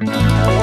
Bye.